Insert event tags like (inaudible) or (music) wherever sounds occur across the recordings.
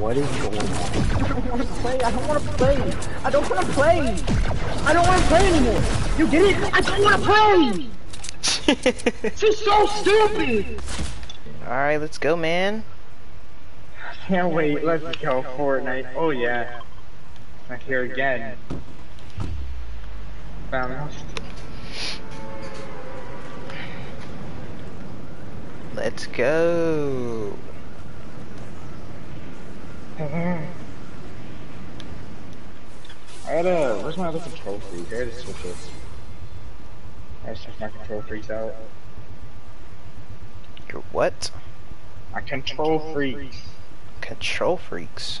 What is going on? I don't want to play. I don't want to play. I don't want to play. I don't want to play anymore. You get it? I don't want to play. (laughs) this is so stupid. Alright, let's go, man. Can't wait. Let's go Fortnite. Oh yeah. I'm here again. Found Let's go. Mm-hmm. I gotta. Where's my other control freak? I gotta switch this. I gotta switch my control freaks out. Your what? My control freaks. Control freaks.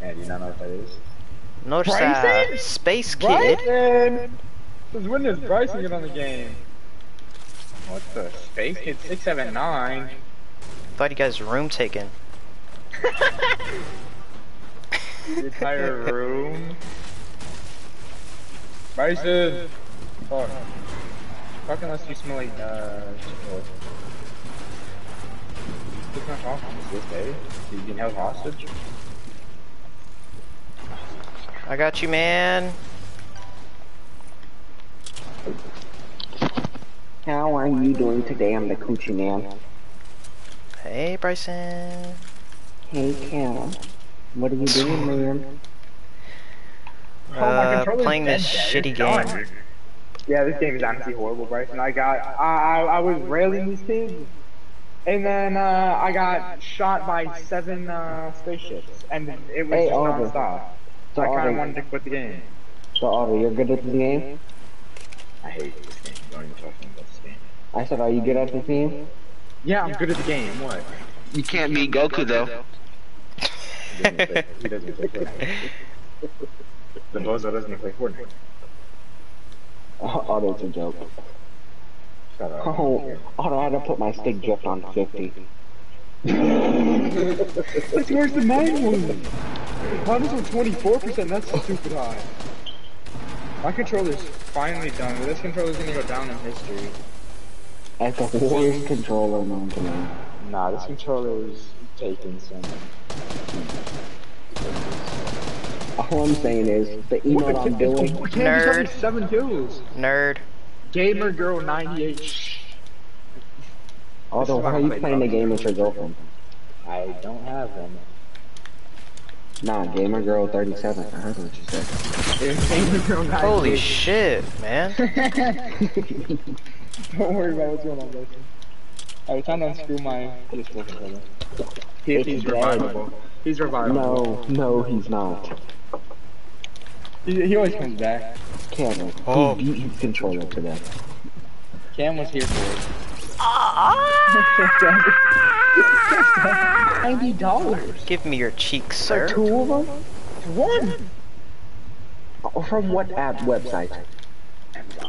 Yeah, do you not know what that is? Notice that Bryson? Space Kid. Bryson! Since when does Bryson get on the game? What the? Space Kid 679? Thought you guys room taken. The (laughs) entire room? Bryson! Fuck. Fuck unless you smell like, uh, chipotle. It's not hostage this day. You being held hostage? I got you, man. How are you doing today? I'm the coochie man. Hey, Bryson. Hey, Cal. What are you doing, man? Oh, Uh, controller's playing this dead. shitty It's done. game. Yeah, this game is honestly horrible, Bryson. I got, I, I, I was railing these kids, and then uh, I got shot by seven uh, spaceships, and it was Hey, just Oliver. non-stop. So, I kind of wanted to quit the game. so Oliver, you're good at the game? I hate this game. Don't even talk about this game. I said, are you good at the game? Yeah, I'm good at the game. What? You can't beat Goku though. He doesn't play, he doesn't play Fortnite. the bozo doesn't play Fortnite. Oh, that's a joke. Shut up. Oh, I had to put my stick drift on 50. That's worse than mine was. Mine was 24%, that's stupid high. My controller's finally done, but this controller's gonna go down in history. That's the worst controller known to me. Nah, this controller is taking some. All I'm saying is, the emote I'm doing, Nerd. Seven kills. Nerd. Gamer girl 98. Shh. although why are you playing the game with your girlfriend? I don't have them. Nah, Gamer Girl 37. I heard what you said. Gamer girl 98. Holy shit, man. (laughs) (laughs) Don't worry about what's going on, Mason. Alright, time to unscrew my PS4 controller. See if he's dead. revivable. He's revivable. No, no, he's not. He, he always comes back. Cameron, Oh. he beat his controller today. Cam was here for it. Ah! (laughs) Ninety dollars Give me your cheeks, sir. Two of them? one. From what app website?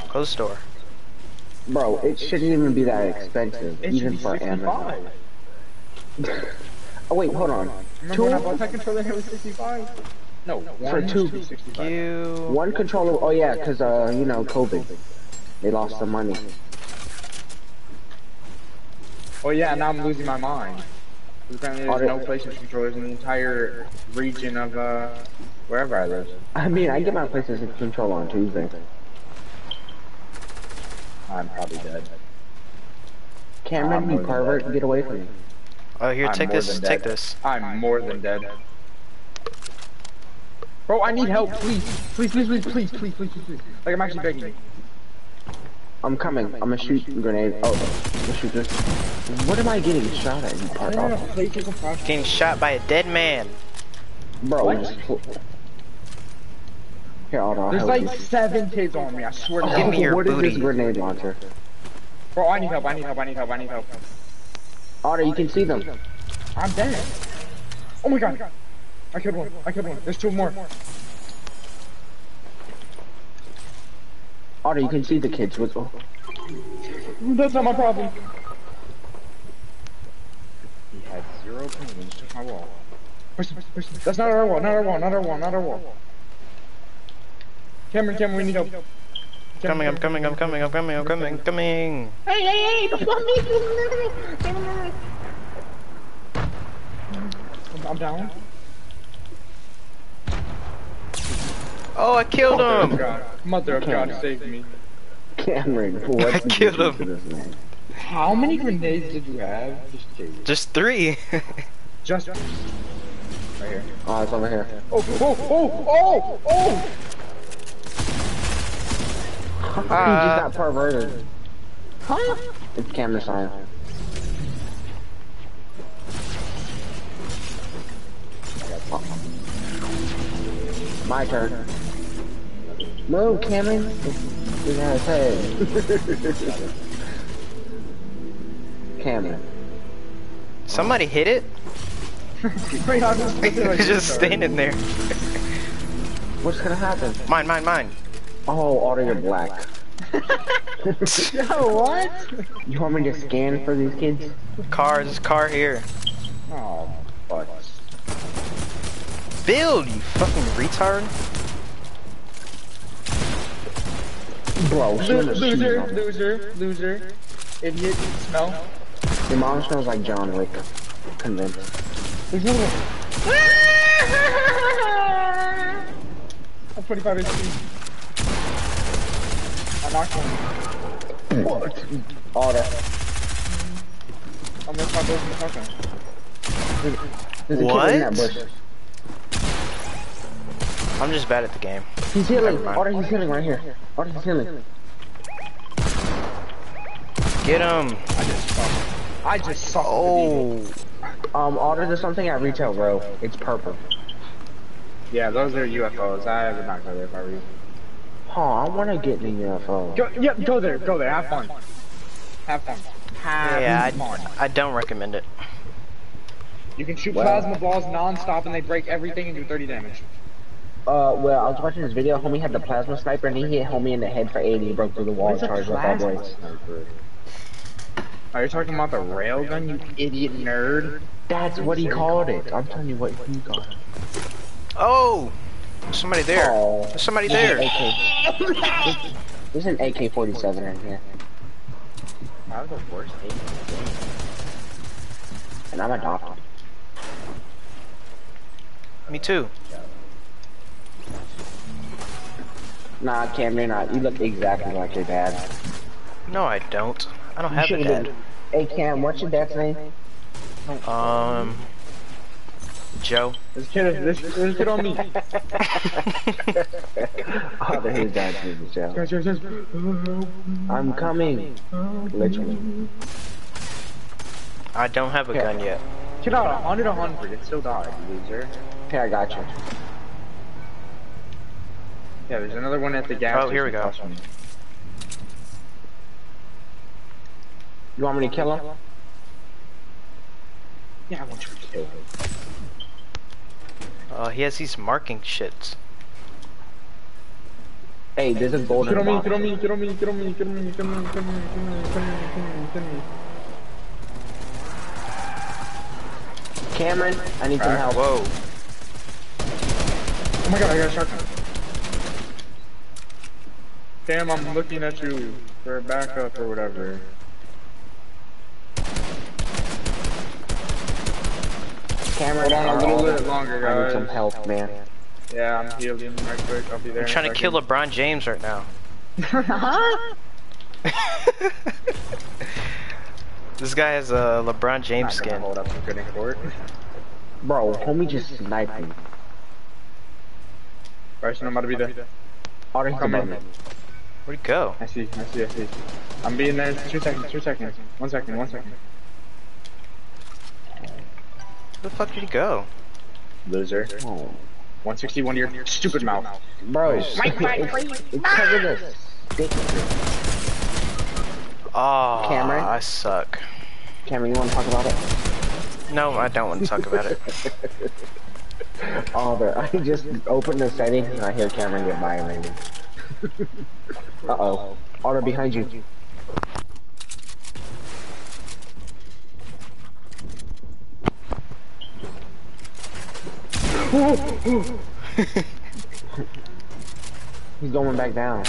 Close door. Bro, it shouldn't even be that expensive, It even for Amazon. Oh wait, hold on. Remember Two when I of bought that controller? It was sixty-five. No, one two. was 65. You. One controller. Oh yeah, cause uh, you know, COVID. They lost some money. Oh yeah, now I'm losing my mind. Apparently, there's Are no they- PlayStation controllers in the entire region of uh wherever I live. I mean, I get my PlayStation controller on Tuesday. I'm probably dead. Cameron, you more than pervert, get away from me. Oh, here, I'm take this. Take this. I'm more than dead. Bro, I need help, please. Please, please, please, please, please, please, please, please. Like, I'm actually begging you. I'm coming. I'm gonna shoot a grenade. Oh, I'm gonna shoot this. What am I getting shot at? You part off. Getting shot by a dead man. Bro, What? just fl- Here, Otto, I'll There's help like you. seven kids on me, I swear to Give God. me your what is booty. this grenade launcher? Bro, I need help, I need help, I need help, I need help. Otto, you can see them. I'm dead. Oh my god. I killed one, I killed one. There's two more. Otto, you can see the kids. With, oh, That's not my problem. He had zero ping and took my wall. Person, person. That's not our wall, not our wall, not our wall, not our wall. Cameron, Cameron, we need help. Coming, I'm coming, I'm coming, I'm coming, I'm coming, coming. Hey, hey, hey, don't bomb me! I'm down. Oh, I killed Mother him! Of God. Mother of God, save me. Cameron, what I killed him. How many grenades did you have? Just, Just three. (laughs) Just. Right here. Oh, it's over here. Oh, oh, oh, oh, oh! He just Ah. got perverted. Huh? It's camera sign. My turn. Move, Cameron. We got his head. Cameron. Somebody hit it. (laughs) Wait, I'm just, (laughs) It's just standing there. What's gonna happen? Mine, mine, mine. Oh, Otter, you're black. (laughs) Yo, (laughs) what? You want me to scan for these kids? Car, this car here. Oh, fuck. Build, you fucking retard. Bro, she Loser, loser, loser. Idiot, smell. Your mom smells like John Wick. Convinced. There's no one. I'm 25 HP. I knocked him. What? Otter. I'm gonna stop opening the shotgun. There's a in that What? bush. I'm just bad at the game. He's healing. Never mind. Otter, he's healing right here. Otter, he's healing. Get him. I just sucked. I just sucked. Oh. Um, Otter, there's something at retail, bro. It's purple. Yeah, those are UFOs. I would not go there if I were you. Huh, I wanna get in the UFO. Go, yep, go there, go there. Have fun. Have fun. Have Yeah, fun. I, I don't recommend it. You can shoot Well- plasma balls non-stop and they break everything and do 30 damage. Uh, well, I was watching this video. Homie had the plasma sniper and he hit homie in the head for 80. He broke through the wall, and charged up all boys. Are you talking about the railgun, you idiot nerd? That's what he called it. I'm telling you what he called it. Oh. There's somebody there. Oh. There's somebody There's there. an AK. (laughs) There's an AK-47 in here. Was the worst. And I'm adopted. Me too. Nah, Cam, you're not. You look exactly like your dad. No, I don't. I don't You have a dad. been- Hey, Cam, what's your dad's name? Um. Joe. This kid is, this, this kid on me. (laughs) Oh, but his dad's name is Joe. I'm coming. Literally. I don't have a Yeah. gun yet. Kid out, 100 a 100, it still died, you loser. Here, I got you. Yeah, there's another one at the gas Oh, here we go. across. You want me to kill him? Yeah, I want you to kill him. Uh, he has these marking shits. Hey, there's a golden Get on me, box. get on me, get on me, get on me, get on me, get on me, get on me, get on me, get on me, get on me, get on me. Cameron, I need some help. Whoa. Oh my god, I got a shotgun. Damn, I'm looking at you for a backup or whatever. Cameron, Hold on a uh, little bit longer, I need some help, man. Yeah, I'm healing right quick. I'll be there. I'm trying to kill LeBron James right now. (laughs) this guy has a LeBron James skin. hold up some good in court. (laughs) Bro, homie just sniped me. Bryson, I'm about to be there. Otter, Come come. Where'd he go? I see, I see, I see. I'm being there. Two seconds, two seconds. One second, one second. Where the fuck did he go? Loser. Oh. 161 to your stupid mouth. Bro, oh. it's (laughs) it's because of this stick. Oh, Cameron? I suck. Cameron, you want to talk about it? No, I don't want to talk about it. (laughs) Otter, I just opened the settings and I hear Cameron get violated. (laughs) Uh-oh. Otter, behind you. (laughs) He's going back down.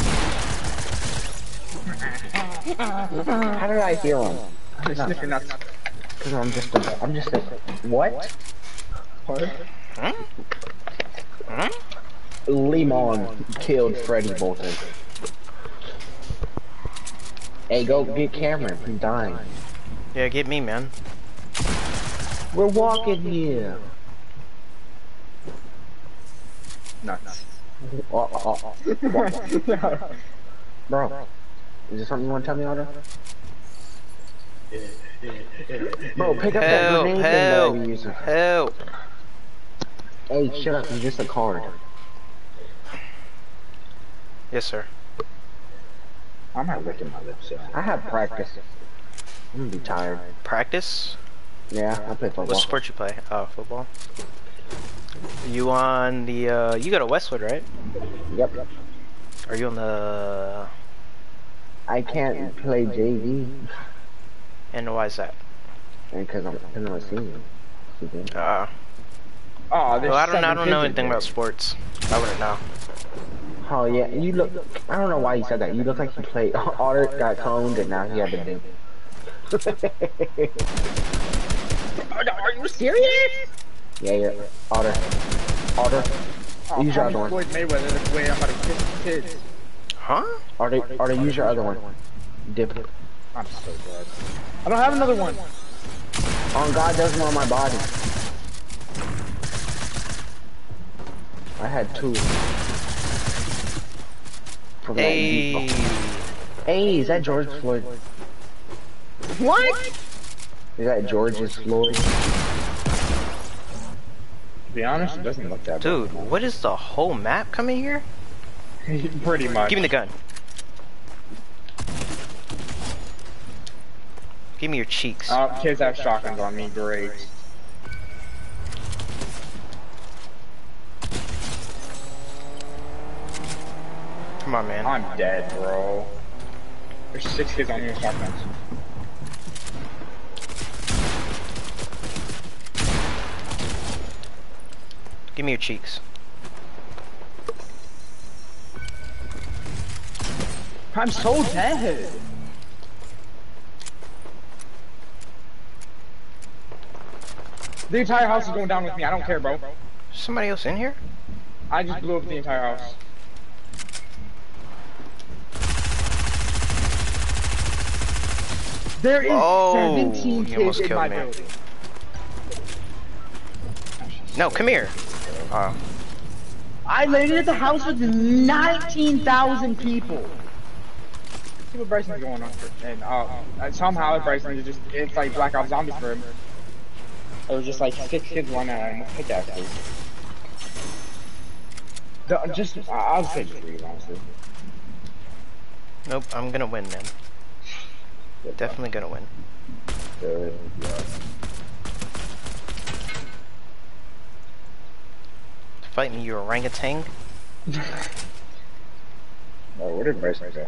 How did I hear him? Sniff your nuts. Cause I'm just a, I'm just a, what? What? Hmm? Hmm? Limon killed Freddy Bolton. Hey, go get Cameron. He's dying. Yeah, get me, man. We're walking here. Nuts. Oh, oh, oh. oh. (laughs) Bro, is there something you want to tell me, Otto? Bro, pick up that Help, grenade thing that help, I'm using. help. Hey, shut up, it's just a card. Yes, sir. I'm not licking my lips. Yeah. I have practice. I'm gonna be tired. Practice? Yeah, I play football. What sport you play? Oh, football. You on the, uh, you go to Westwood, right? Yep. yep. Are you on the, I can't play JV and why is that? because I'm in my senior. Stupid. Uh, Oh, there's well, I don't, I don't know anything there. about sports. I wouldn't know. Oh yeah, you look. I don't know why you said that. You look like you played. Otter (laughs) got coned and now he had to do. (laughs) Are you serious? Yeah, yeah. Otter. Otter. Oh, Use your Tommy other one. Floyd Mayweather the way I'm about to kiss the kids. Huh? Otter. Otter. Use your other one. Dip. it. I'm so dead. I don't have another one. On God, there's one on my body. I had two. From Hey. Hey, is that George Floyd? What? Is that George's Floyd? To be honest, it doesn't look that Dude, what is the whole map coming here? (laughs) Pretty much. Give me the gun. Give me your cheeks. Uh, kids have shotguns on me, great. Come on, man. I'm dead, bro. There's six kids on with shotguns. Give me your cheeks. I'm so dead. The entire house is going down with me. I don't care, bro. Somebody else in here? I just blew up the entire house. There is Oh, 17 you almost kids in killed my me. building. No, come here. Oh, I landed at the house with 19,000 people. See what Bryson's going on for, and uh, and somehow Bryson just, it's like Black Ops Zombies for him. It was just like six kids running at him with pickaxes. The- Just, I- I'll say three, honestly. nope. I'm gonna win, man. (sighs) Definitely gonna win. Good, Fight me, you orangutan. Oh, where did Bryson go?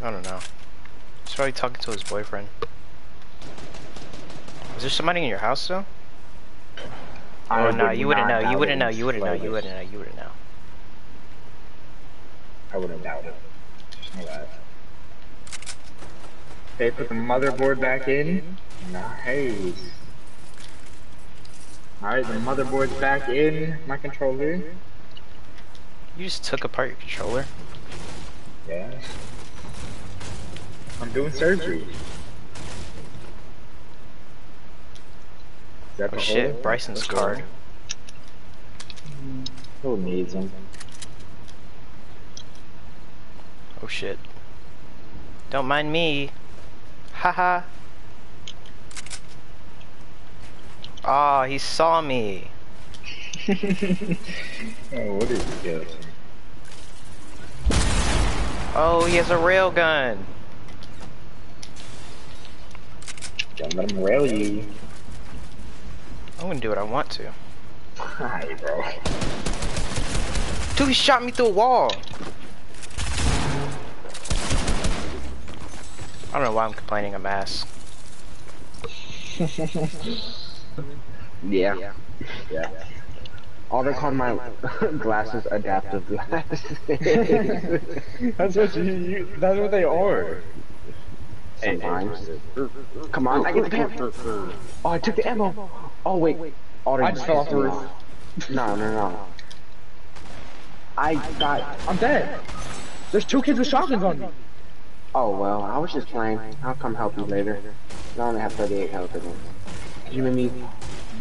I don't know. He's probably talking to his boyfriend. Is there somebody in your house though? Oh no, you wouldn't know. You wouldn't know. You wouldn't know. You wouldn't know. You wouldn't know. I wouldn't doubt it. Just know that. Okay, put the motherboard back in. Nice. Alright, the motherboard's back in my controller. You just took apart your controller. Yeah. I'm doing surgery. Oh shit, hole? Bryson's That's card. Who needs him? Oh shit. Don't mind me. Haha. Ah, he saw me. (laughs) Oh, what is this? Oh, he has a rail gun. Don't let him rail you. I'm gonna do what I want to. Hi, bro. Dude, he shot me through a wall. I don't know why I'm complaining, I'm ass. (laughs) Yeah. Yeah. Otter called my (laughs) glasses adaptive glasses. That's what you, you that's what they are. Sometimes. Come on, I get the camera. Oh, I took the ammo. Oh wait, Otter. I just fell off the roof. No, no, no. I got. I'm dead. There's two kids with shotguns on me. Oh well, I was just playing. I'll come help you later. I only have 38 health again. You made me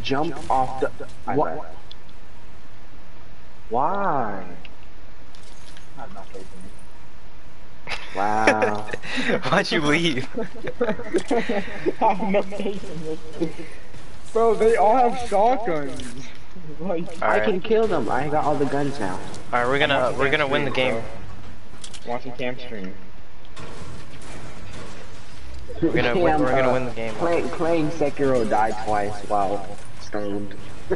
jump off the. What? Why? I'm not facing Wow. (laughs) Why'd you leave? I'm not facing this. Bro, they all have shotguns. like, I can kill them. I got all the guns now. alright, we're gonna we're gonna win the game. watching cam stream. We're gonna (laughs) win, Cam, we're gonna win the game. Play, playing Sekiro died twice while stoned. (laughs)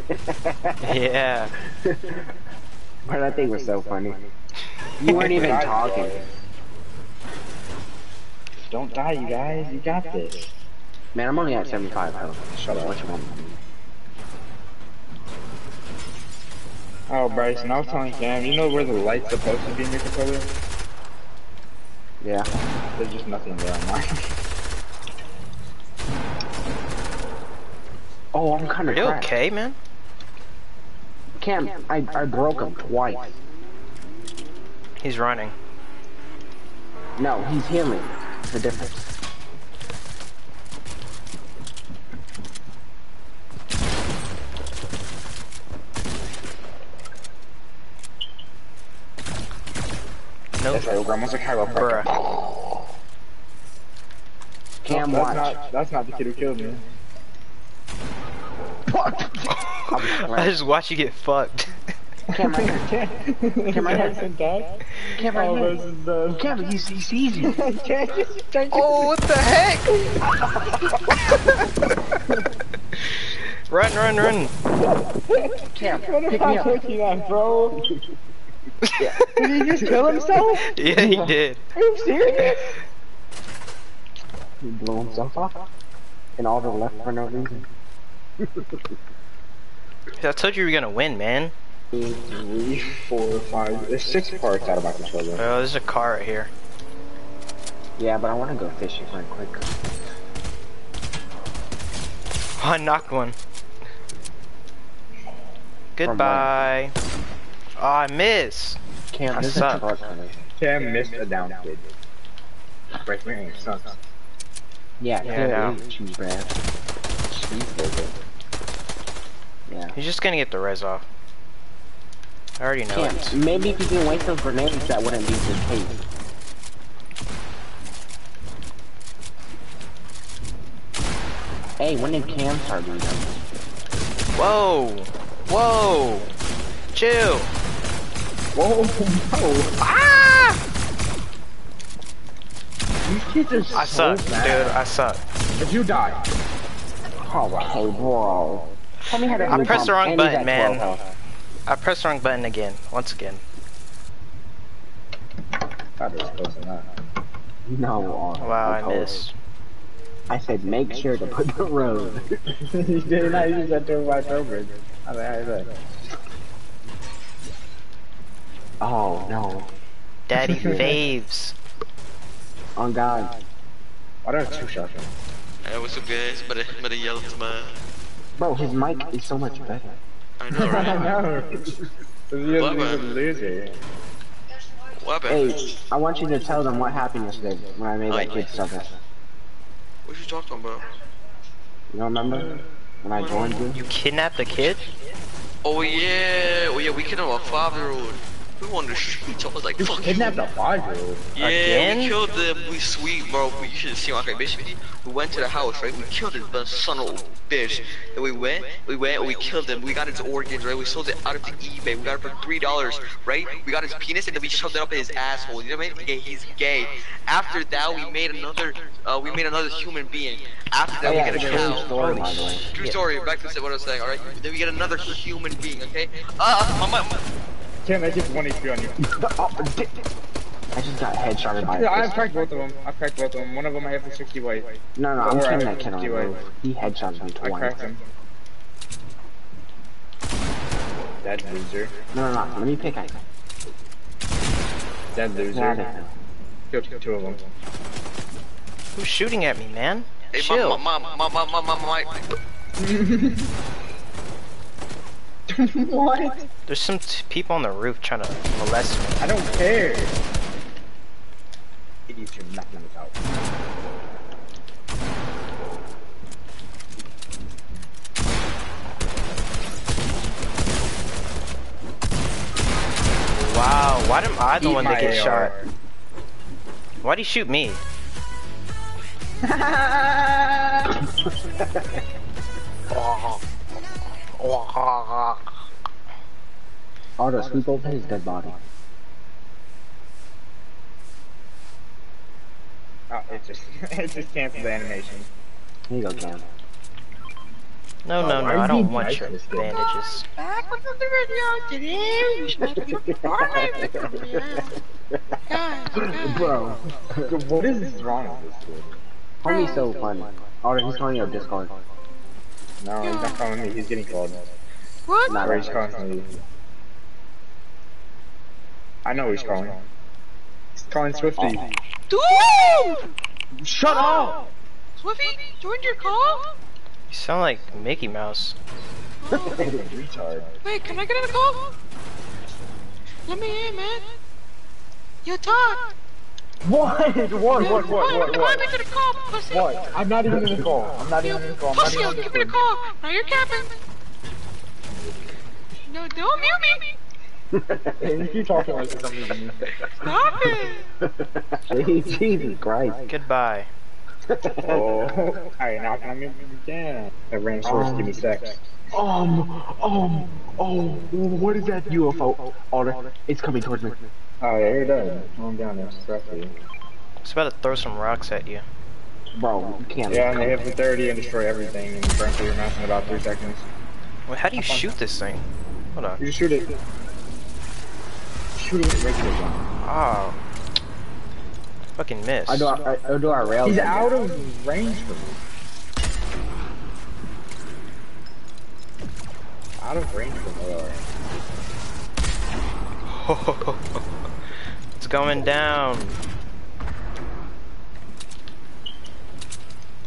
Yeah. (laughs) but that thing was so funny. You weren't even talking. Don't die, you guys. You got this. Man, I'm only at 75 health. Shut up. What you want? Oh, Bryson, I was telling Cam, you know where the light's supposed to be in your controller? Yeah. There's just nothing there on mine. Oh, I'm kind of you okay, man? Cam, I, I broke him twice. He's running. No, he's healing. It's the difference. Nope. That's right, Grandma's a chiropractor. Bruh. Cam, that's watch. Not, that's not the kid who killed me. (laughs) I just watch you get fucked. Cam right here. Cam right here. Bryson. Cam right Oh, here. Cam, he, he sees you. (laughs) Oh, what the heck? run, run, run. Cam, What pick am me I up. looking at, bro? Did he just kill himself? (laughs) Yeah, he did. Are you serious? He blew himself off. And all the left for no reason. I told you you were gonna win, man. Two, three, four, five. There's six parts out of my controller. Oh, there's a car right here. Yeah, but I want to go fishing right quick. Oh, (laughs) I knocked one. Goodbye. Oh, I missed. Cam, I there's a suck. truck coming. Cam missed a down kid. Bryson, your sucks. Yeah, Yeah, I there know. is cheese bread. Cheeseburger. Yeah. He's just gonna get the res off. I already know Cam, it. maybe if you can waste those grenades, that wouldn't be the case. Hey, when did Cam start doing that? Whoa! Whoa! Chill! Whoa, no. Ah! These kids are I so suck, bad. dude. I suck. If you die, Oh, bro. Tell me how to I do pressed the wrong button, man. health. I pressed the wrong button again. Once again. that was close enough. No, uh, Wow, I missed. I said make sure to put the road. (laughs) he did not use that to my trowbridge. I mean, I said. oh no. Daddy (laughs) faves. On God. Why do I have two shotguns? Hey, what's up guys? Better, better yell at man. Bro, his mic is so much better. I know, (laughs) I right? know. (laughs) You're What, a man? loser. What happened? Hey, I want you to tell them what happened yesterday when I made that kid suffer. What you talking about? You don't remember? When I joined you? You kidnapped a kid? Oh yeah, oh yeah, we killed a five-year-old. We wanted to shoot. I was like, fuck you. Kidnapped a five-year-old. Yeah, Again? we killed them. We sweet, bro. We, you should have seen. Okay, basically, we went to the house, right? We killed this the son of a bitch. And we went, we went, we killed him. We got his organs, right? We sold it out of the eBay. We got it for three dollars, right? We got his penis and then we shoved it up in his asshole. You know what I mean? Yeah, he's gay. After that, we made another, uh, we made another human being. After that, Oh, we yeah, get a true cow. story, by the way. True story. Back to what I was saying. All right. Then we get another human being. Okay. Uh, my, my, my, Cam, that kid's 1 HP on you. Oh, I just got headshotted by Yeah, I've cracked both of them. I've cracked both of them. One of them I have for 60 weight. No, no, I'm Or I killing have that kid on the 50 He headshotted me twice. I twice. cracked him. Dead loser. No, no, no, let me pick at Dead Get out loser. here. Killed two of them. Who's shooting at me, man? hey, Chill. my, my, my, my, my, my, my, my. What? There's some t people on the roof trying to molest me. I don't care. Idiots you're knocking this out. Wow, why am I the Eat one that gets AR. shot? Why'd he shoot me? (laughs) (laughs) (laughs) Oh. Auto, sweep over his dead body. Oh, it just (laughs) it just canceled the animation. Here you go, Cam. No, Oh, no, no, I don't want your to this kid? bandages. (laughs) Back with the video today. Bro, What is wrong with this kid? homie's so funny. Auto, he's calling your Discord. No, he's not calling me. He's getting called. What? Not Or he's calling me. I know he's calling. He's calling Swifty. Dude! Shut up! Swiffy, joined your call? You sound like Mickey Mouse. (laughs) Retard. Wait, can I get in the call? Let me in, man. You talk. What? What? What? What? Come What? What? call me to the call, pussy. What? I'm not even in the call. I'm not even in the call. I'm not pussy, even I'll in the give me the call. call. Now you're capping. No, don't mute me. (laughs) Hey, you keep talking like for some reason. Stop it. (laughs) Jesus Christ. Goodbye. (laughs) Oh. Alright, now can I mute you again? That ran source, give me sex. Um, um, oh, what is that UFO? Auto, it's coming towards me. Oh, yeah, you're done. Calm down, that's stressful. It's about to throw some rocks at you. Bro, you can't. Yeah, and they hit for 30 and destroy everything and burn through your mouth in about 3 seconds. Wait, how do you shoot this thing? Hold on. You just shoot it. Shoot it with regular gun. Oh. Fucking miss. I do our, I, I do our rails. He's again. out of range for me. Out of range for me, alright. it's (laughs) going down.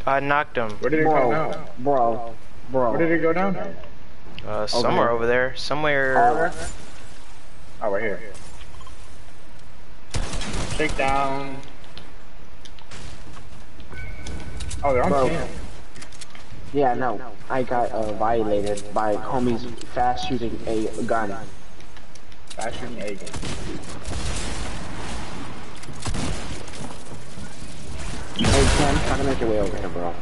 I knocked him. Where did it go Bro, now? bro, bro. Where did it go down? Uh, somewhere over there. Somewhere. Auto, Oh, right here. Take down. Oh, they're on Bro. camp. Yeah, no. I got uh, violated by homies fast shooting a gun. Fast shooting A game. Hey, Cam, try to make your way over here, bro.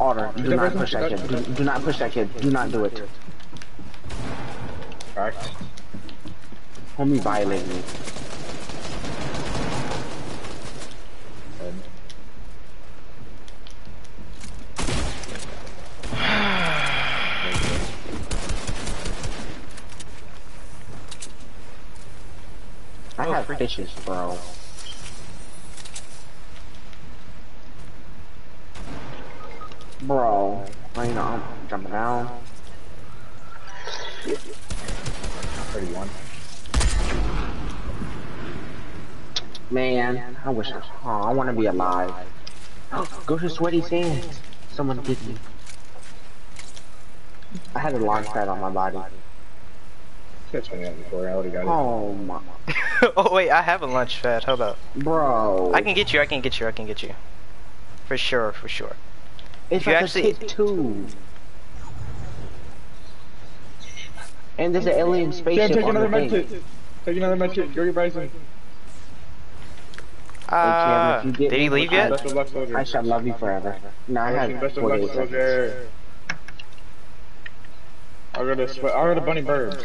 Order, do not push that kid. Do, do not push that kid. Do not do it. Correct. Homie violated me. Good. (sighs) I have fishes, bro. Bro, I know I'm jumping down. 31. Man, I wish I, oh, I want to be alive. (gasps) Go to Sweaty Sands. Someone get me. I had a launch pad on my body. Should've me that before, I already got it. Oh my, (laughs) oh wait, I have a lunch pad. Hold up. bro. I can get you. I can get you. I can get you. For sure. For sure. It's you like actually- a pit two. And there's an alien Cam, spaceship take on the another thing. medkit. Take another medkit. Go get Bryson. Uh, if you get did he leave I- yet? Best of luck. I shall love you forever. No, I Bryson, had best of luck, soldier. I'll go to sweat. I'll go to Bunny Bird.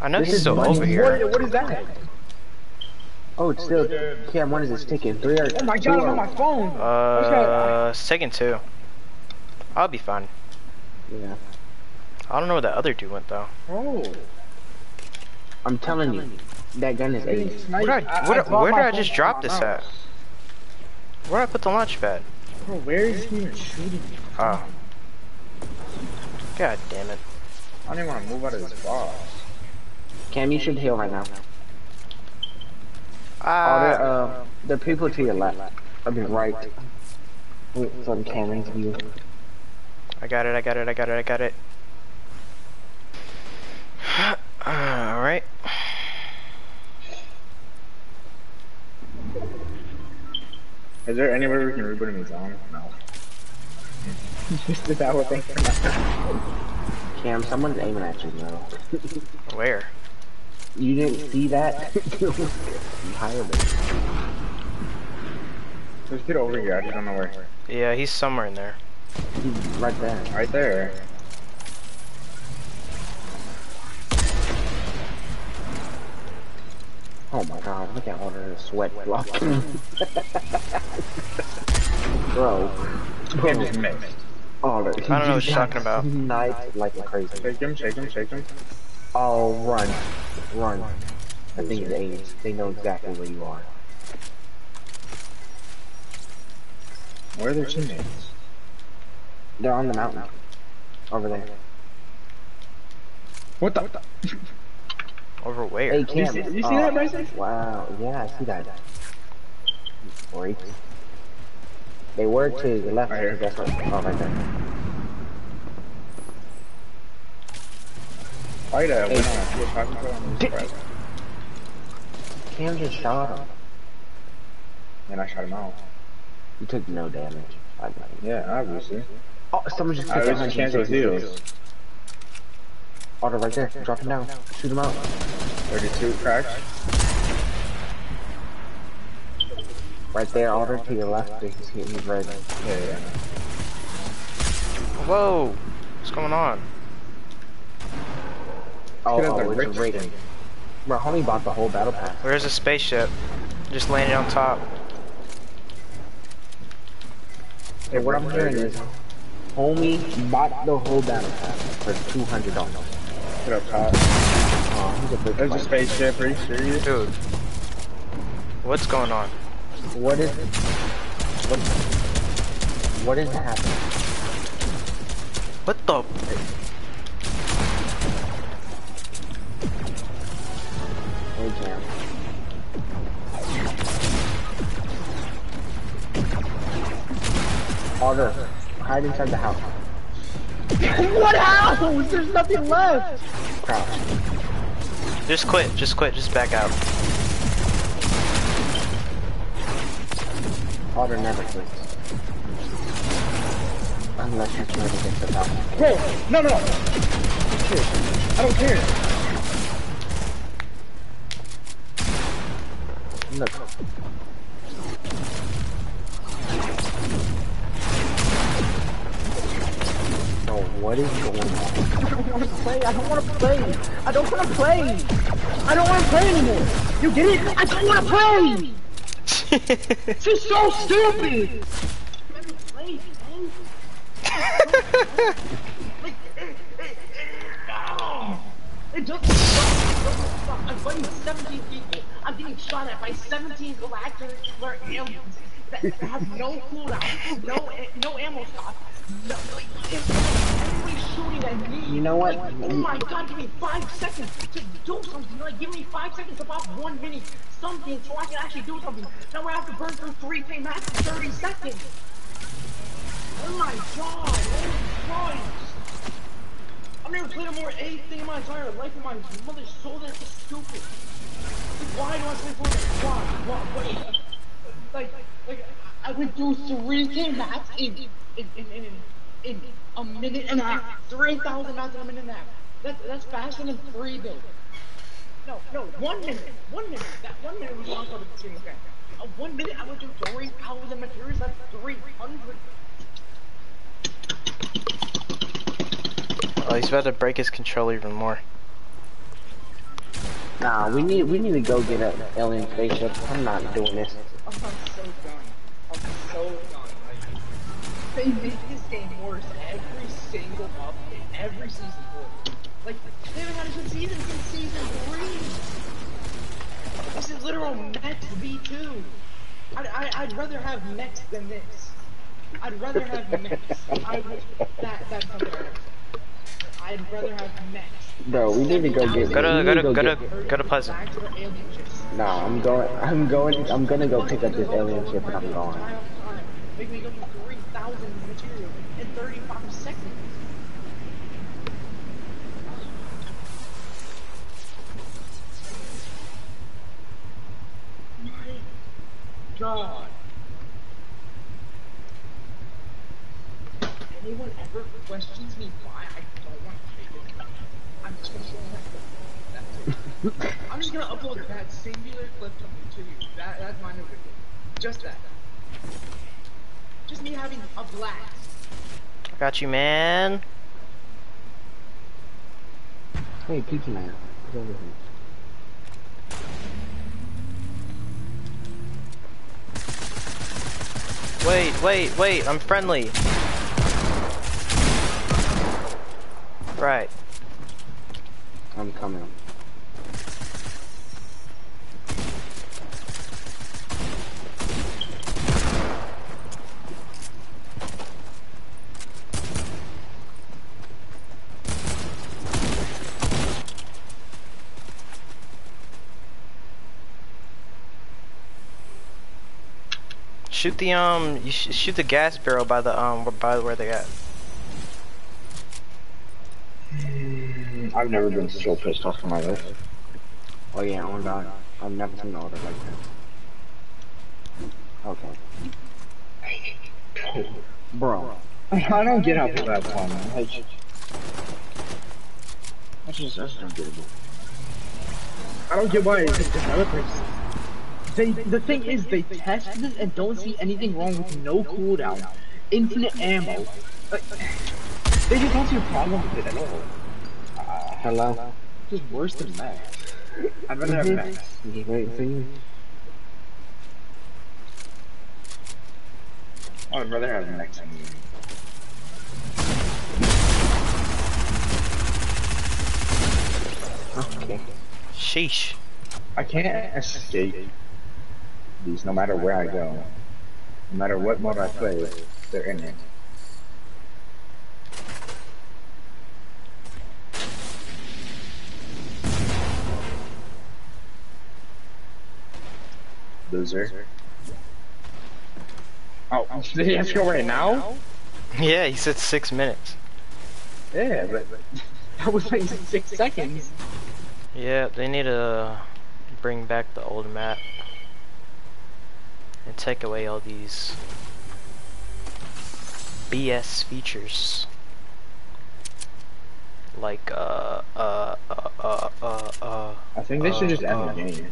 I know This he's is still money. over here. What, what is that? Oh, it's still. Cam, when is this ticking? Three or Oh my god, I'm on my phone. What's? Uh, second two. I'll be fine. Yeah. I don't know where the other dude went though. Oh. I'm telling you, that gun is ace. Where did I, where, where did I just drop this at? Where did I put the launch pad? Bro, where is he even shooting? me? Oh. God damn it. I don't even want to move out of this box. Cam, you should heal right now. There, uh, the people to your left. I mean, right. Wait, From Cameron's view. I got it, I got it, I got it, I got it. (sighs) Alright. Is there anywhere we can reboot him zone? No. (laughs) Just did that whole thing. Cam, someone's aiming at you, bro. Where? You didn't see that? (laughs) you hired it. There's a kid over here, I just don't know where. Yeah, he's somewhere in there. He's right there. Right there. Oh my god, look at all the sweat blocking. (laughs) bro. Cam just missed. Oh, I don't know what you're talking about. Knife like crazy. Shake him, shake him, shake him. Oh, run. Run. I think it's aims. They know exactly where you are. Where are their teammates? They're on the mountain. Over there. What the? (laughs) Over where? Hey, Cam. see- you see oh, that, Bryson? Wow, yeah, I see that. Freaks. They were to the left. Right here. That's what, oh, right there. Fight a Hey. win on talking to him. I'm. Cam just shot him. And I shot him out. You took no damage. I got it. Yeah, obviously. Oh, someone just I took was chance with heals. Auto right there. Drop him down. Shoot him out. 32 cracks. Right there, Alder, to your left. He's, he's right there. Yeah, yeah. Whoa! What's going on? Oh, Get out oh, it's Rick. a rating. Bro, homie bought the whole battle pass. Where's a spaceship? Just landed on top. Hey, what I'm hearing is, homie bought the whole battle pass for two hundred dollars. Get up top. Oh, he's a big There's a spaceship, are you serious? Dude. What's going on? What is? What? What is happening? What the? Hey, Cam. Alder, hide inside the house. what house? There's nothing left. Crouch. Just quit, just quit, just back out. Alder never quits. Unless you're trying to get the top. Bro, no, no, no. I don't care. Look. What is going on? I don't want to play. I don't want to play. I don't want to play. I don't want to play anymore. You get it? I don't want to play. She's so stupid. It doesn't stop. Stop. I'm fighting 17 people. Shot at by 17 galactic aliens that have no cooldown, no no ammo stop. No, like, it's- everybody's shooting at me. You know what? Like, oh my god, give me five seconds to do something. Like, give me five seconds to pop one mini something so I can actually do something. Now I have to burn through three K max in 30 seconds. Oh my god, holy Christ. I've never played a more A thing in my entire life in my mother's soul. That's just stupid. Why do I play Fortnite? Why? Why? Wait. Like, like, I went through three K mats in, in, in, in, in a minute and a half. 3,000 mats in a minute and a half. That's, that's faster than three builds. No, no, one minute. One minute. That one minute was on top of the stream. Okay. Uh, one minute, I went through 3,000 materials. That's 300. Oh, he's about to break his controller even more. Nah, we need we need to go get an alien spaceship. I'm not doing this. I'm so done. I'm so done. They make this game worse every single update, every season four. Like, they haven't had a good season since season three. This is literal Next V2. I'd, I, I'd rather have Next than this. I'd rather have Next. I would, that, that's I I'd rather have mech. Bro, we need to go get. Go to go to go, go, go to go to Pleasant. Nah, I'm going. I'm going. I'm gonna go pick up this alien ship and I'm gone. Make God. Anyone ever questions me why I just gonna upload that singular clip to to you. That, that's my new video. Just that. Just me having a blast. I Got you, man. Hey, Pizza Man. What's over here? Wait, wait, wait. I'm friendly. Right. I'm coming. Shoot the um. You sh shoot the gas barrel by the um. By where they at. I've never been so pissed off in my life. Oh yeah, oh god. I've never seen an order like that. Okay. (laughs) Bro. I don't get how people have fun, man. Like, That's just, that's ungettable. I don't get why it's the developers. They the thing is they tested it and don't see anything wrong with no cooldown, infinite ammo. Like, they just don't see a problem with it at all. Hello? It's just worse than Max. I'd rather have mm-hmm. Max. Just waiting for you. I'd rather have Max than you. Okay. Sheesh. I can't escape these no matter where I go. No matter what mode I play, they're in it. Loser. Oh, (laughs) did he have to go right now? Yeah, he said six minutes. Yeah, but (laughs) That was like six seconds. Yeah, they need to bring back the old map and take away all these BS features. Like uh uh uh uh uh uh. I think they should just end uh, the game.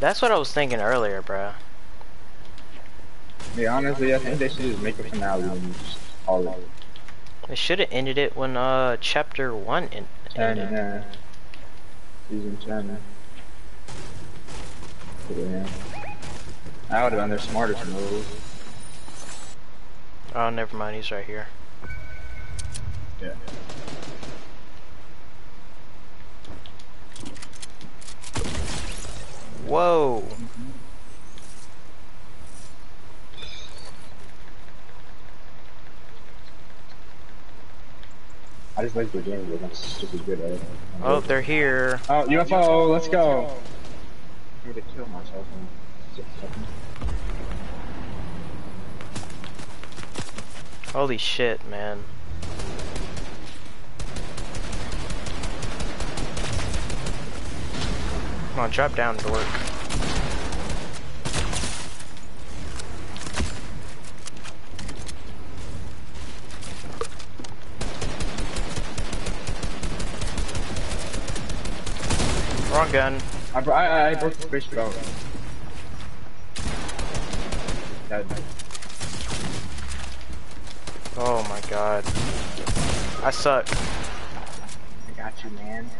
That's what I was thinking earlier, bruh. Yeah, honestly, I think they should just make a finale and just call it. They should have ended it when uh chapter one in ended. yeah. Season ten. Yeah. That would have been their smartest move. Oh, never mind. He's right here. Yeah. Whoa. I just like the game, but I'm stupid good at it. Oh, they're here. Oh, UFO, let's go. I'm gonna kill myself in Holy shit, man. Come on, drop down, dork. Wrong gun. I, I, I broke the space Oh my god. I suck. I got you, man.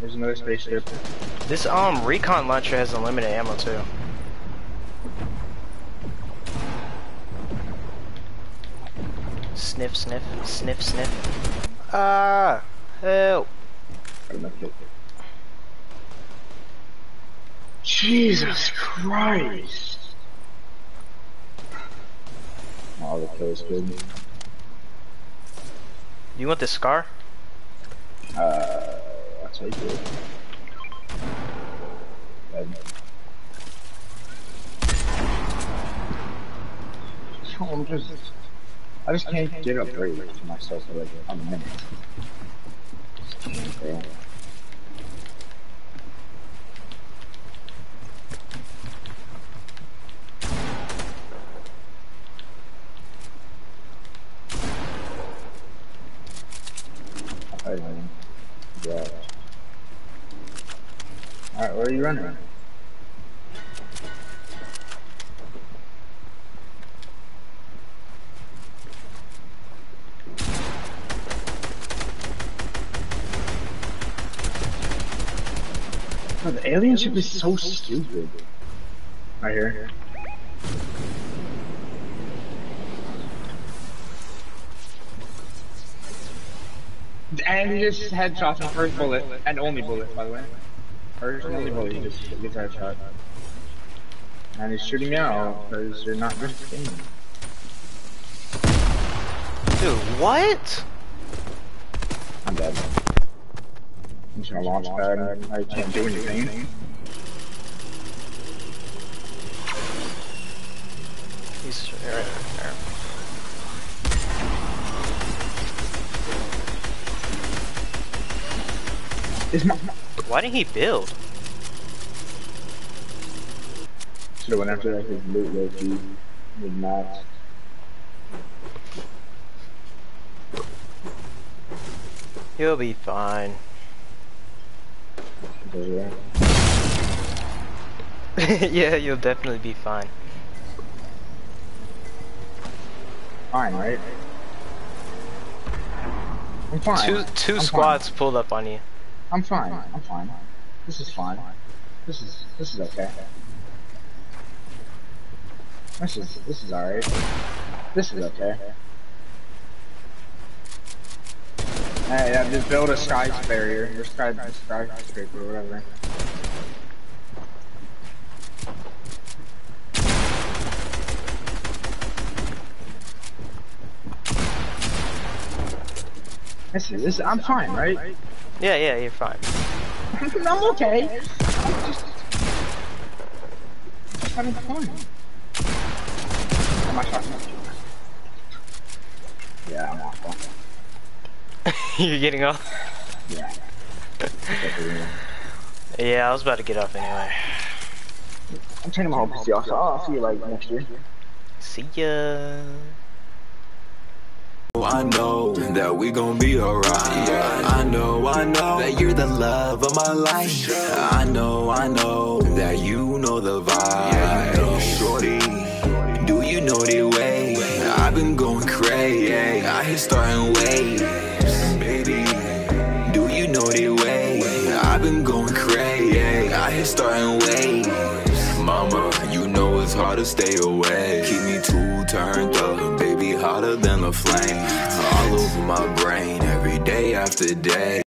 There's another spaceship. This um recon launcher has unlimited ammo too. Sniff, sniff, sniff, sniff. Ah, help! Got enough hit. Jesus Christ! All the kills good. You want this scar? Uh, I'll take it. Dead. I'm just, I just can't get up brave to myself for like a minute. Okay. Where are you running? Oh, the alien ship is so stupid. Right here. And he just headshots the first bullet, and only bullet, by the way. First and only bullet, he just gets headshot. And he's shooting now, because you're not good at the game. Dude, what? I'm dead. I'm just gonna launch pad, I can't do anything. He's right there. Is my- Why didn't he build? Should've went after like his loot low key. With Max. He'll be fine. Yeah. (laughs) yeah, you'll definitely be fine. Fine, right? I'm fine. Two two I'm squads pulled up on you. I'm fine. I'm fine. This is fine. This is this is okay. This is this is alright. This is okay. Hey, yeah, just build a sky barrier, or sky skyscraper, or whatever. This is this. I'm fine, right? Yeah, yeah, you're fine. (laughs) I'm okay. I'm just having fun. Am I talking? Yeah, I'm awful. (laughs) you're getting off. Yeah. Yeah, I was about to get off anyway. I'm turning my whole PC off, so I'll see you like next year. See ya. I know that we gon' be alright. Yeah, I know, I know that you're the love of my life. I know, I know that you know the vibe. Yeah, you know, shorty. Do you know the way? I've been going crazy. I hit starting waves, baby. Do you know the way? I've been going crazy. I hit starting waves. Mama, you know it's hard to stay away. Keep me too turned up, hotter than a flame. All over my brain, every day after day.